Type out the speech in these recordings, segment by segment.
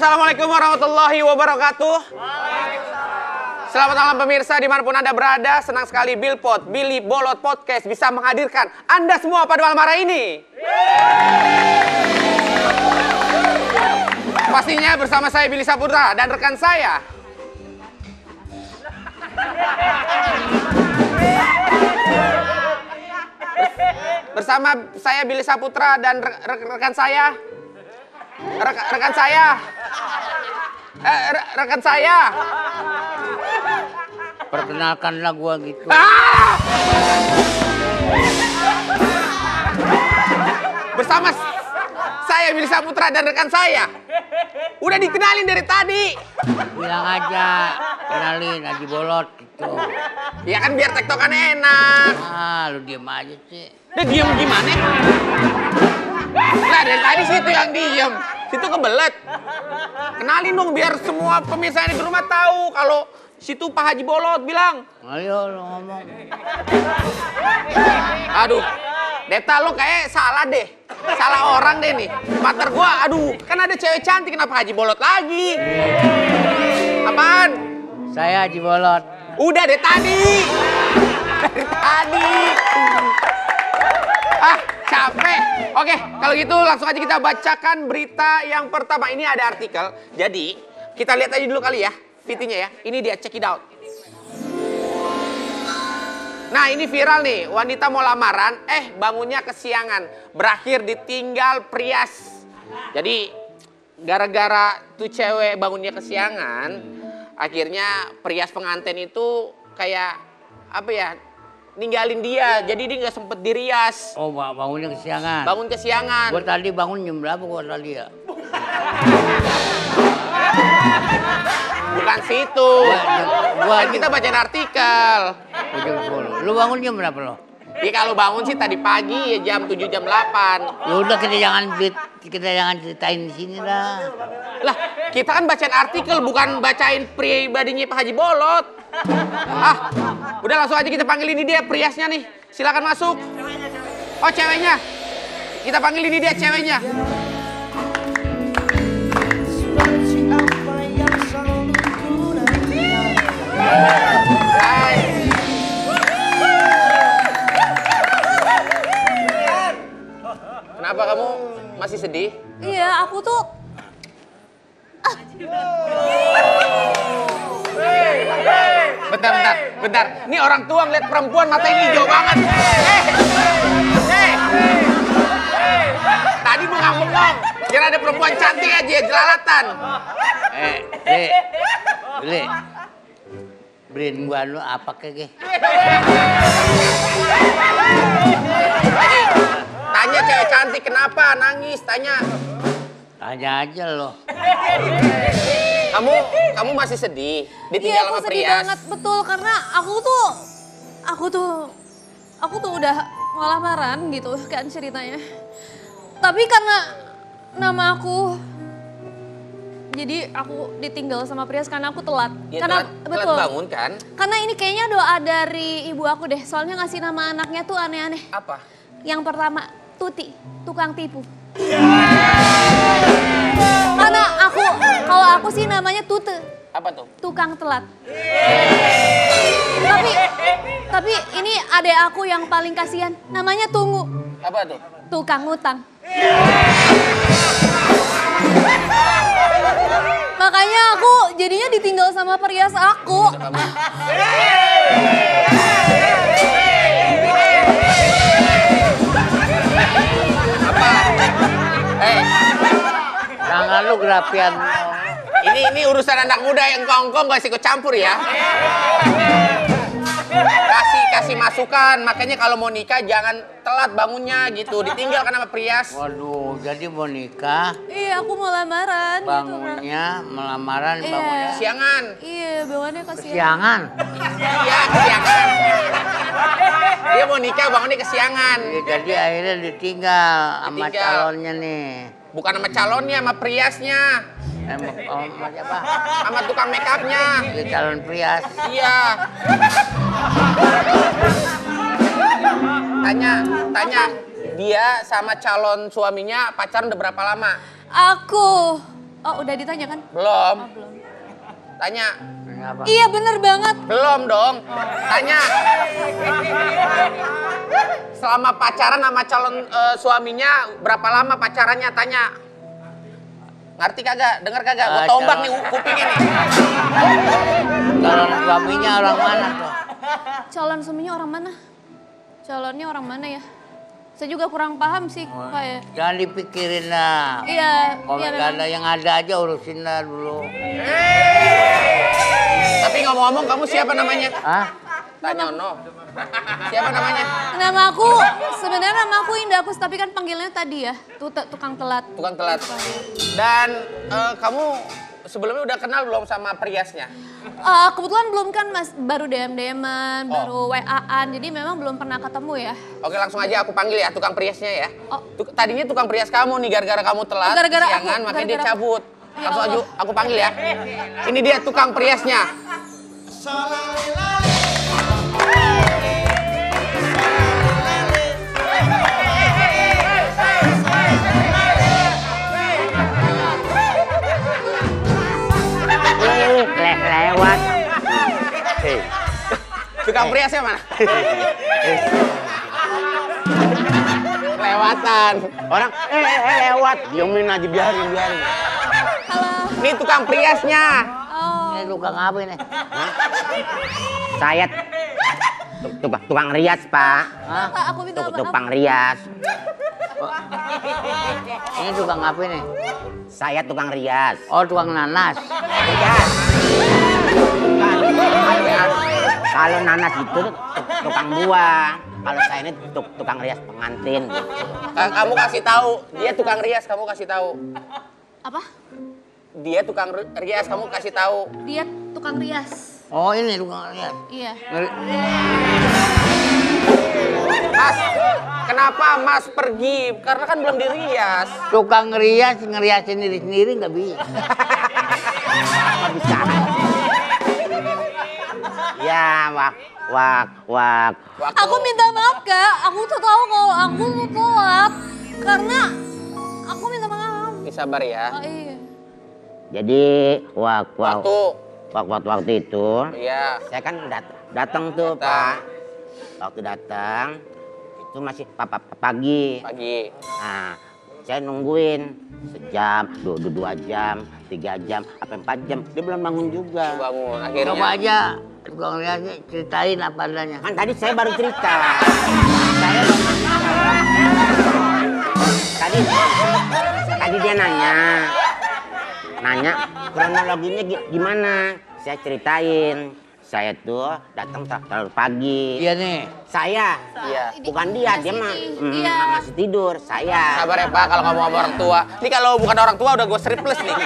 Assalamualaikum warahmatullahi wabarakatuh. Selamat malam pemirsa di mana pun anda berada. Senang sekali Billpot, Billy Bolot Podcast bisa menghadirkan anda semua pada malam hari ini. Pastinya bersama saya Billy Saputra dan rekan saya. Bersama saya Billy Saputra dan re- re- rekan saya. Rek- rekan saya. Eh, re- rekan saya. Perkenalkanlah gua gitu. Ah! Bersama saya Billy Saputra dan rekan saya. Udah dikenalin dari tadi. Bilang aja, kenalin Haji Bolot gitu. Ya kan biar tektokan enak. Ah, lu diem aja sih. Dia diem gimana? Nah dari tadi situ yang diem. Situ kebelet. Kenalin dong biar semua pemirsa di rumah tahu kalau situ Pak Haji Bolot bilang. Ayo lu ngomong. Aduh, Deta lo kayak salah deh. Salah orang deh nih. Mater gua, aduh, kan ada cewek cantik kenapa Haji Bolot lagi? Apaan? Saya Haji Bolot. Udah deh tadi. Dari tadi. Ah, capek. Oke, kalau gitu langsung aja kita bacakan berita yang pertama. Ini ada artikel. Jadi, kita lihat aja dulu kali ya. VT-nya ya. Ini dia, check it out. Nah ini viral nih, wanita mau lamaran, eh bangunnya kesiangan, berakhir ditinggal Prias. Jadi gara-gara tuh cewek bangunnya kesiangan, akhirnya Prias pengantin itu kayak apa ya, ninggalin dia, jadi dia nggak sempet dirias, Oh, ba- bangunnya kesiangan. bangun kesiangan. Gua tadi bangun jam berapa gua tadi ya? Bukan situ, Gua kan kita bacain artikel. Gua jam 10. Lu bangun jam berapa lo? Ya kalau bangun sih tadi pagi ya jam 7 jam 8. Ya udah kita jangan kita jangan ceritain di sini dah. Lah, kita kan bacain artikel bukan bacain pribadinya Pak Haji Bolot. Ah, udah langsung aja kita panggil ini dia priasnya nih. Silakan masuk. Oh, ceweknya. Kita panggil ini dia ceweknya. Hai. Iya, aku tuh Bentar, bentar, bentar. Ini orang tua ngeliat perempuan mata ini hijau banget. Eh, eh, eh. Tadi bengong-bengong. Kira ada perempuan cantik aja, jelalatan. Eh, Bre. Bre. Beliin gua lu apa kek? Tanya cewek cantik kenapa nangis, tanya. Tanya aja lo. Kamu kamu masih sedih iya ditinggal aku sama sedih Prias. banget betul karena aku tuh aku tuh aku tuh udah mau lamaran gitu kan ceritanya. Tapi karena nama aku jadi aku ditinggal sama Prias karena aku telat. Ya, karena telat, telat betul. bangun kan? Karena ini kayaknya doa dari ibu aku deh. Soalnya ngasih nama anaknya tuh aneh-aneh. Apa? Yang pertama, Tuti, tukang tipu. Karena aku, kalau aku sih namanya Tute, Apa tuh? tukang telat. Tapi, tapi ini adek aku yang paling kasihan, namanya Tunggu, Apa tuh? tukang ngutang. Makanya aku jadinya ditinggal sama perias aku. Eh, Tangan lu gerapian. ini ini urusan anak muda yang kongkong gak ikut campur ya. Kasih kasih masukan, makanya kalau mau nikah jangan telat bangunnya gitu, ditinggal kan sama Prias. Waduh, jadi mau nikah, Iya, aku mau lamaran gitu bangunnya, melamaran, Iya. bangunnya Siangan. Iya, bangunnya kasihan. kesiangan. Iya, kesiangan. Dia mau nikah bangunnya kesiangan. Ya, jadi akhirnya ditinggal sama Ditinggal. calonnya nih. Bukan sama calonnya, sama Priasnya. Sama, sama siapa? Sama tukang make upnya. Dia calon prias. Iya. Tanya, tanya. Dia sama calon suaminya pacaran udah berapa lama? Aku Oh, udah ditanya kan? Belum. Oh, belum. Tanya. Iya, bener banget. Belum dong. Tanya. Selama pacaran sama calon eh, suaminya berapa lama pacarannya? Tanya. Ngerti kagak? Dengar kagak? Gue Ah, tombak nih kupingnya nih. Calon suaminya orang mana tuh? Calon suaminya orang mana? Calonnya orang mana ya? Saya juga kurang paham sih, Pak ya. Jangan dipikirin lah. Iya, Kalau iya nggak memang. ada yang ada aja urusin lah dulu. Tapi ngomong-ngomong kamu siapa namanya? Hah? Tanya no. Siapa namanya? Nama aku, sebenarnya nama aku Indah Kus, tapi kan panggilnya tadi ya, tu- tukang telat. Tukang telat. Dan eh, kamu sebelumnya udah kenal belum sama Priasnya? Eh, kebetulan belum kan mas, baru DM-DM-an, Oh. baru WA-an, jadi memang belum pernah ketemu ya. Oke langsung aja aku panggil ya tukang Priasnya ya. Oh. Tuk- tadinya tukang Prias kamu nih gara-gara kamu telat Gara-gara aku, kesiangan makanya dia gara-gara aku. cabut. Langsung aja aku panggil ya. Ini dia tukang Priasnya. Eh, Tukang Priasnya mana? Lewatan. Orang eh, eh, eh, lewat. Diemin aja biarin biarin. Halo. Ini tukang Priasnya. Oh, Ini tukang apa ini? Saya tu- tukang, tukang rias, Pak. Hah? Aku minta. Tukang rias. Ini tukang apa ini? Saya tukang rias. Oh, tukang nanas. Rias. Bukan. Rias. Kalau nanas itu tukang buah. Kalau saya ini tuk- tukang rias pengantin. Ka- Kamu kasih tahu, dia tukang rias, kamu kasih tahu. Apa? Dia tukang ri- rias, kamu kasih tahu. Dia tukang rias. Oh, ini tukang rias. Iya. Ngeri- Mas, kenapa Mas pergi? Karena kan belum dirias. Tukang rias ngeriasin diri sendiri nggak bisa. Ya, wak, wak, wak. Aku minta maaf kak, aku tuh tahu kalau aku tuh telat karena aku minta maaf. Ih, sabar ya. Oh iya. Jadi, wak, wak, Waktu, wak, waktu, waktu itu, iya. saya kan dat- datang tuh, Datang. Pak. Waktu datang, itu masih pa- pa- pagi. Pagi. Nah, saya nungguin sejam, dua, dua, dua jam, tiga jam, apa empat jam. Dia belum bangun juga. Bangun, akhirnya. Coba aja tukang riasnya ceritain apa adanya. Kan tadi saya baru cerita. Saya tadi tadi dia nanya, nanya kronologinya gi- gimana. Saya ceritain. Saya tuh datang ter- terlalu pagi. Iya nih. Saya, Iya. bukan dia, dia mah di- mm, iya. masih tidur. Saya. Sabar ya Pak, kalau kamu sama orang tua. Ini kalau bukan orang tua udah gue stripless nih.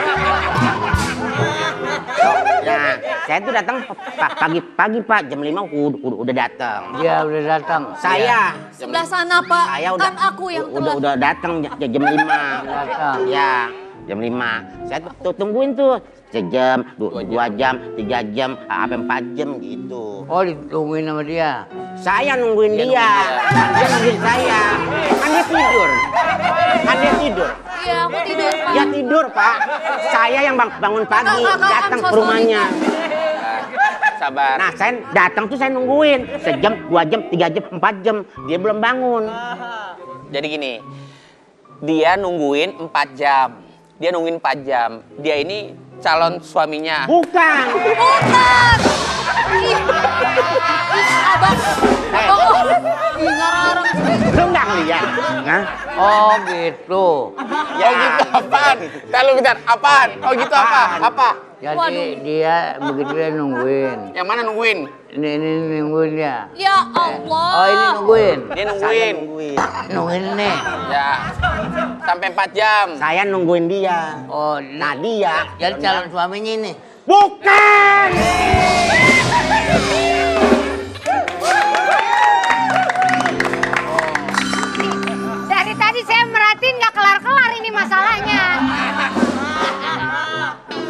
Nah, saya tuh datang pa- pagi-pagi Pak, jam 5 udah, udah, datang. Dia udah datang. Saya, Sebelah sana pak, saya udah kan aku yang udah telat. udah datang jam 5. Datang. Ya, jam 5. Saya tuh, tungguin tuh sejam, dua, Dua dua jam, tiga jam, apa empat jam gitu. Oh, ditungguin sama dia. Saya nungguin Dia dia, nungguin dia nungguin saya. Kan dia tidur, kan dia tidur. Iya aku tidur pak. Dia tidur Pak. Saya yang bang- bangun pagi, datang ke rumahnya. Nah, sabar. Nah, saya datang tuh saya nungguin sejam, dua jam, tiga jam, empat jam. Dia belum bangun. Jadi gini, dia nungguin 4 jam. Dia nungguin 4 jam. Dia ini calon suaminya. Bukan. Bukan. Abang, abang kok ih Lu nggak ngeliat? Hah? Oh, gitu. Ya gitu apaan? Lalu bentar, apaan? Oh gitu apa? Apa? Jadi Waduh. dia begitu dia nungguin. Yang mana nungguin? Ini ini nungguin dia. Ya Allah. Oh, ini nungguin. Dia Saya nungguin. nungguin. Nungguin nih. Ya. Sampai 4 jam. Saya nungguin dia. Oh, Nah nah, dia. jadi calon suaminya ini. Bukan.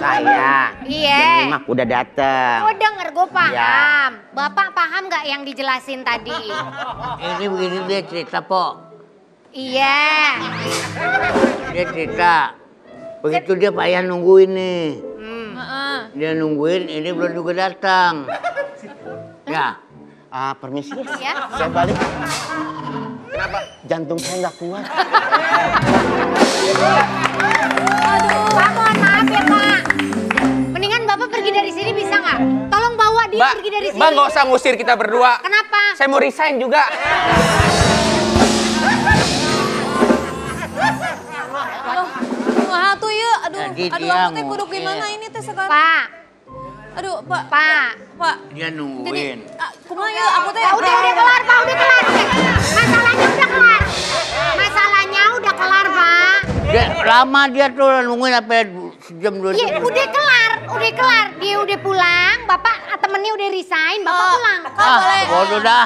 Saya. Iya. Mah udah datang. Oh denger gue paham. Iya. Bapak paham nggak yang dijelasin tadi? Ini begini dia cerita, Pok. Iya. Dia cerita. Begitu dia payah nungguin nih. Heeh. Dia nungguin, ini belum juga datang. Ya, Ah, permisi. Ya. Saya balik. Kenapa? Jantung saya nggak kuat. dia Mbak, pergi dari sini. Mbak nggak usah ngusir kita berdua. Kenapa? Saya mau resign juga. Aduh, kumaha tuh ya? Aduh, Jadi aduh aku teh kudu gimana iya. ini teh sekarang? Pak, Aduh, Pak. Pak. Pak. dia nungguin. ah, kumaha ya? Aku teh Pak udah udah kelar Pak, udah kelar. Masalahnya udah kelar. Masalahnya udah kelar Pak. Dia, lama dia tuh nungguin sampai sejam dua Iya jam. udah kelar, udah kelar. Dia udah pulang, Bapak temennya udah resign, Bapak Oh, pulang. Ah, boleh. bodoh dah.